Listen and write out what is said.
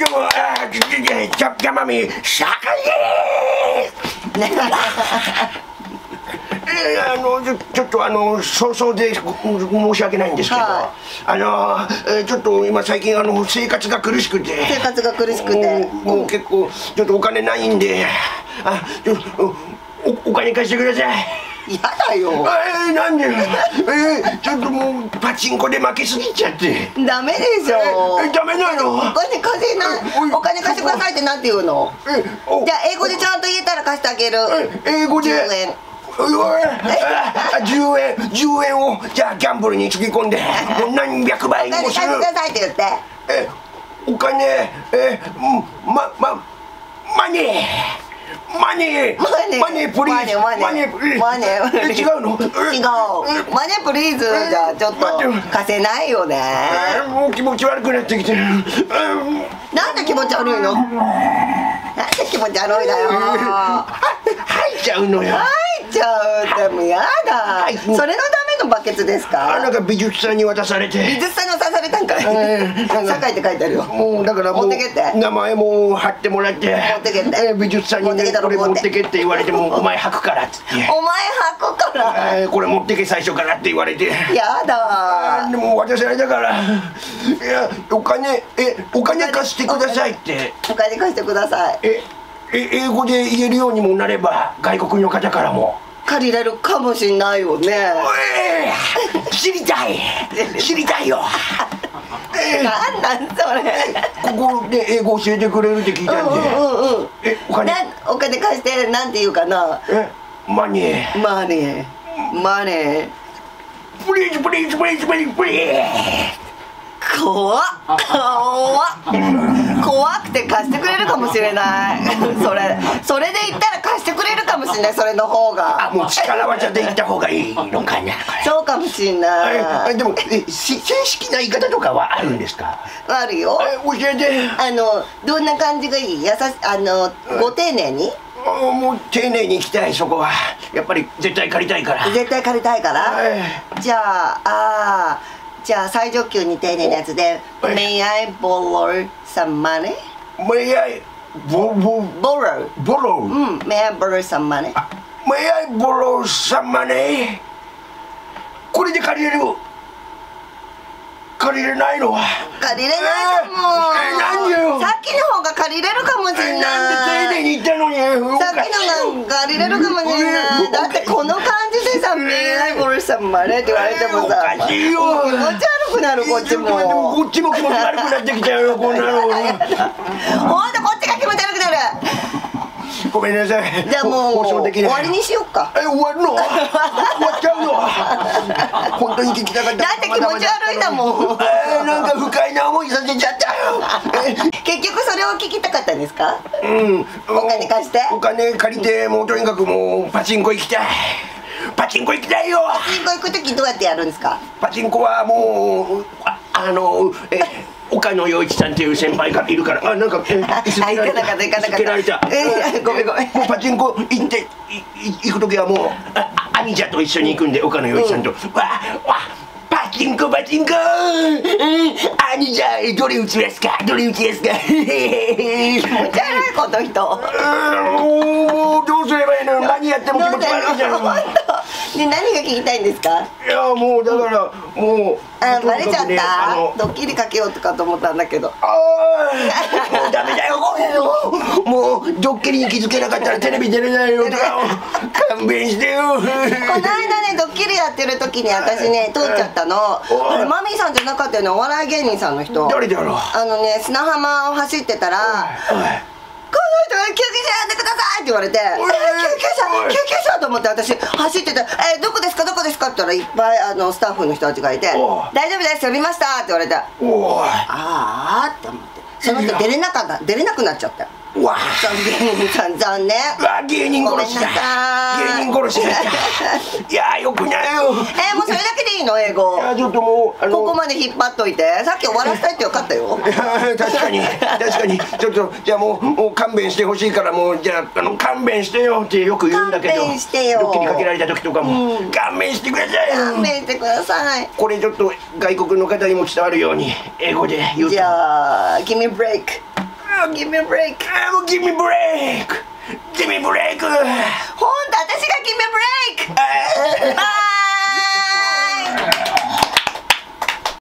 どうも、あー、じゃ、じゃまみ、シャカリーえー、あのちょっとあの早々で申し訳ないんですけど、はあの、えーちょっと今最近あの生活が苦しくて生活が苦しくて。もう結構ちょっとお金ないんであおお金貸してくださいやだよ。えー、なんで、えー、ちょっともうパチンコで負けすぎちゃって。ダメでしょ。えダメなの？お金貸せなおいお金貸してくださいってなんて言うの？じゃあ英語でちゃんと言えたら貸してあげる。え英語で？10円。うわあ10円10円をじゃあギャンブルにつぎ込んでもう何百倍お金もする貸してくださいって言って。えお金えうんままマネーマネーマネープリーズマネーマネープリーズマネーえ違うの？え 違う。マネプリーズじゃちょっと貸せないよね。えもう気持ち悪くなってきて。るうんなんで気持ち悪いの？なんで気持ち悪いだよ。は吐いちゃうのよ。入っちゃうでもやだ。いそれのたバケツですか？あなんか美術さんに渡されて。美術さんに刺されたんかい。えー酒井って書いてあるよ。もうだからもう持ってけって。名前も貼ってもらって。持ってけって。えー美術さんにねこれ持って。てけって言われてもお前履くからって。お前履くから？えーこれ持ってけ最初からって言われて。やだ。でも渡されたから。いやお金えお金貸してくださいって。お金貸してください。ええ英語で言えるようにもなれば外国の方からも借りれるかもしんないよね。えー知りたい。知りたいよ。えーなんなんそれ。ここで英語教えてくれるって聞いたんで、うんうんうんえお金。お金貸してなんて言うかな。え money。Money。Money。Please please please please please 怖っ。怖っ。怖くて貸してくれるかもしれない。それそれで言ったら貸してくれるかもしれないそれの方が。あもう力技で言った方がいいのかなそうかもしんない。えでも正式な言い方とかはあるんですか？あるよ。え教えてあのどんな感じがいい？優しあのご丁寧に？あもう丁寧に行きたいそこは。やっぱり絶対借りたいから。絶対借りたいから。はいじゃああーじゃあ最上級に丁寧なやつで「はい。May I borrow some money?」もういやボボ borrow? ボローうん May I borrow some money? May I borrow some money? これで借りれる？借りれないの借りれないかも、えーなんでよ？さっきの方が借りれるかもしえんなんで丁寧ないに言ったのに？さっきのが借りれるかもしんない。だってこの感じでさ「May I borrow some money?」って言われてもさおかしいよ。気持ち悪くなるこっちも。こっちも気持ち悪くなってきちゃうよこんなの。ほんとこっちが気持ち悪くなる。ごめんなさい。じゃあもう放送できない。終わりにしよっか。え終わるの？終わっちゃうの？本当に聞きたかった。だって気持ち悪いん。だもんえーなんか不快な思いさせちゃったよ。え 結局それを聞きたかったんですか？うん。お金貸して。お金借りてもうとにかくもうパチンコ行きたいパチンコ行きたいよ。銀行行く時どうやってやるんですか？パチンコはもうああのえ岡野陽一さんっていう先輩がいるから。あなんかえあ行かなかったつけられたえごめんごめん。もうパチンコ行って行く時はもう兄者と一緒に行くんで岡野陽一さんと、わわパチンコパチンコ。うん。兄者どれ打ちますか？どれ打ちですか？気持ち悪いこの人。うん。もうどうすればいいの？何やっても気持ち悪いじゃんで何が聞きたいんですか？いやもうだからもうあバレちゃった？のドッキリかけようとかと思ったんだけど。あーもうダメだよごめんよ。もうドッキリに気づけなかったらテレビ出れないよ勘弁してよ。この間ねドッキリやってる時に私ね通っちゃったの。あれマミーさんじゃなかったよねお笑い芸人さんの人。誰だろう。あのね砂浜を走ってたら「この人が救急車呼んでください!」って言われて「えおい救急車救急車!」と思って私走ってて「えどこですか？どこですか?」って言ったらいっぱいあのスタッフの人たちがいておい「大丈夫です呼びました!」って言われて「あおいあ」って思ってその人出れなかった出れなくなっちゃったわ残念さん残念。うわ芸人殺しだ。芸人殺しだ。いやよくない。よえもうそれだけでいいの？英語。いやちょっともうあのここまで引っ張っといて。さっき終わらせたいってよかったよ。確かに確かに。ちょっとじゃあもうもう勘弁してほしいからもうじゃああの勘弁してよってよく言うんだけど。勘弁してよ。ドッキリかけられた時とかも、うん。勘弁してください勘弁してください。これちょっと外国の方にも伝わるように英語で言うと。じゃあ Give me a break Oh, give me a break. Well, give me a break! Give me a break!